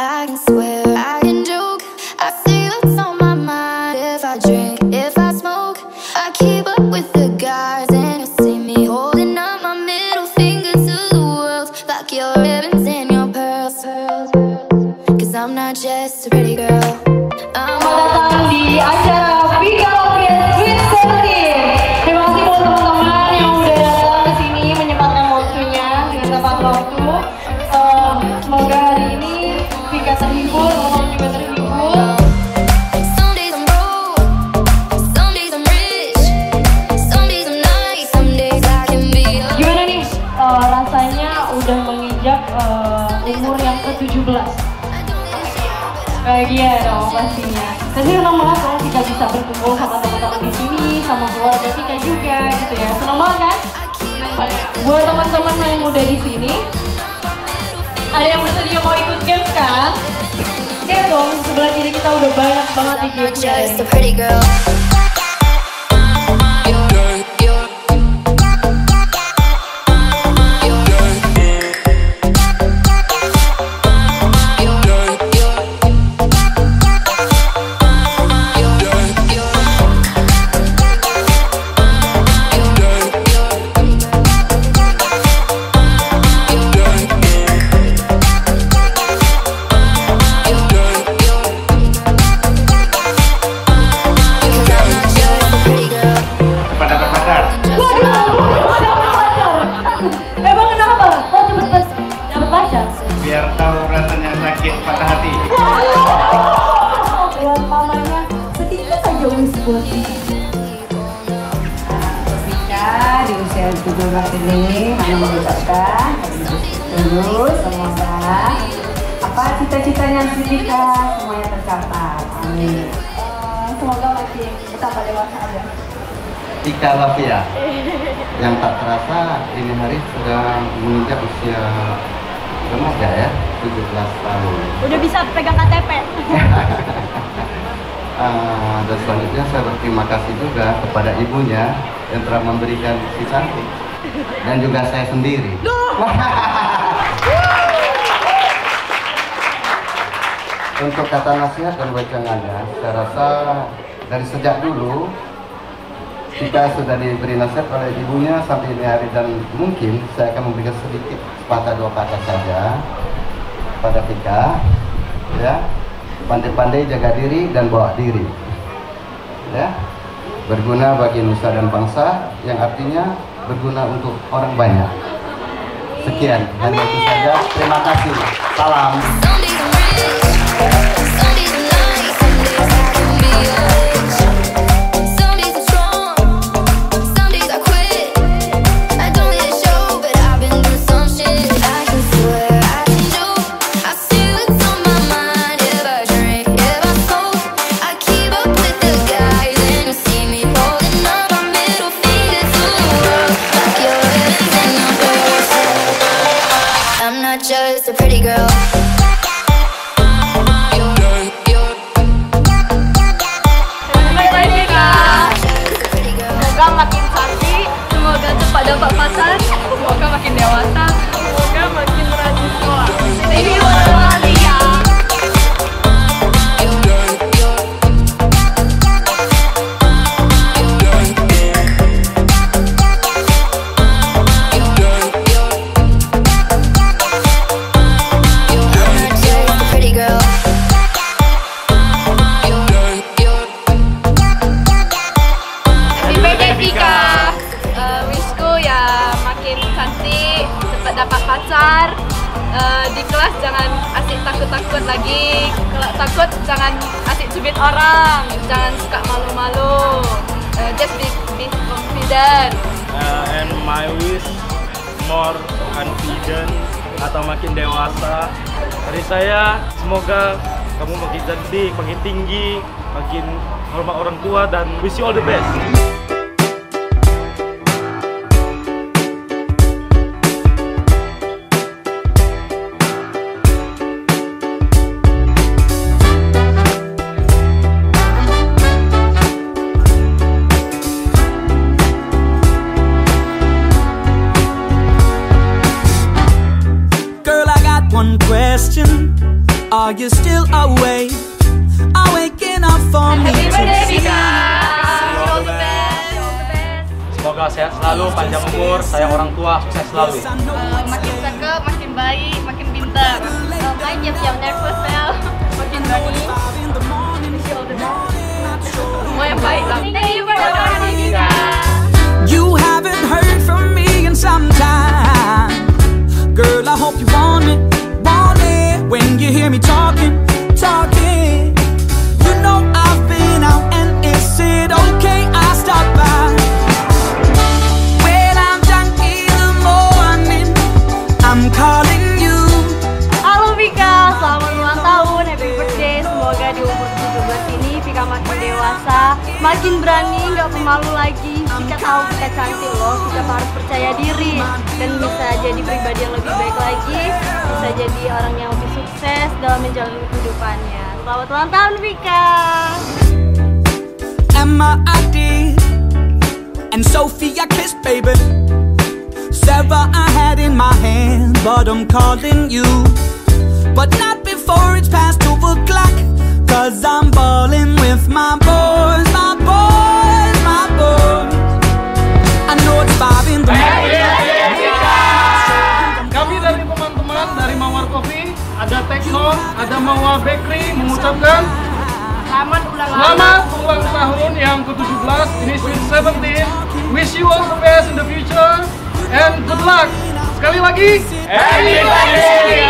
I can swear, I can joke. I see what's on my mind. If I drink, if I smoke, I keep up with the guys, and you'll see me holding up my middle finger to the world, like your ribbons and your pearls. Cause I'm not just a pretty girl. I'm Selamat datang di Bahagia dong pastinya. Tadi senang banget kalau kita bisa berkumpul sama teman-teman di sini, sama keluarga kita juga gitu ya. Senang banget kan? Buat teman-teman yang muda di sini, ada yang bersedia mau ikut games kan? Oke dong, sebelah kiri kita udah banyak banget di I'm rasanya sakit patah hati. Buat mamanya sedikit aja wis buat Ketika di usia 17 ini Mana mengucapkan Terus semoga. Apa cita-citanya Sidika Semuanya tercapai. Amin. Semoga makin betapa dewasa aja. Ika Lafia yang tak terasa ini hari sudah menginjak usia remaja ya 17 tahun. Udah bisa pegang KTP. Ah, dan selanjutnya saya berterima kasih juga kepada ibunya yang telah memberikan si cantik. Dan juga saya sendiri. Untuk kata nasihat dan wejangannya saya rasa dari sejak dulu kita sudah diberi nasihat oleh ibunya sampai ini hari dan mungkin saya akan memberikan sedikit sepatah dua kata saja pada Tika ya. Pandai-pandai jaga diri dan bawa diri ya. Berguna bagi nusa dan bangsa yang artinya berguna untuk orang banyak. Sekian. Hanya itu saja. Terima kasih. Salam pretty girl. Semoga makin cantik, semoga cepat dapat pacar, semoga makin dewasa, di kelas jangan asik takut-takut lagi. Kalau takut jangan asik cubit orang, jangan suka malu-malu. Uh, just be, be confident. uh, and my wish more confident atau makin dewasa dari saya semoga kamu makin cantik makin tinggi makin hormat orang tua dan wish you all the best one question. Are you still awake? Waking up for me to see. Semoga sehat selalu, panjang umur, sayang orang tua, sukses selalu. Eh, makin cakep, makin baik, makin pintar. Uh, main siap-siap nervous ya. Makin berani. Best. Semua yang baik lah. Thank you for the. You haven't heard from me in some time. Girl, I hope you want it. When you hear me talking, talking. You know I've been out and is it okay I stop by? When I'm drunk in the morning, I'm calling you. Halo Vika, selamat ulang tahun, happy birthday Semoga di umur 17 ini Vika makin dewasa Makin berani, nggak pemalu lagi Vika tahu Vika cantik loh, Vika harus percaya diri Dan bisa jadi pribadi yang lebih baik lagi jadi orang yang lebih sukses dalam menjalani kehidupannya Selamat ulang tahun Vika Emma, I did. And Sophie, I kissed, baby. Sarah, I had in my hand, but I'm calling you. But not before it's past two o'clock. Cause I'm balling with my boys, my boys, my boys. I know it's five in the morning. Ada Mawar Bakery mengucapkan Selamat ulang Selamat ulang tahun yang ke-17 Ini Sweet 17 Wish you all the best in the future And good luck. Sekali lagi. Happy birthday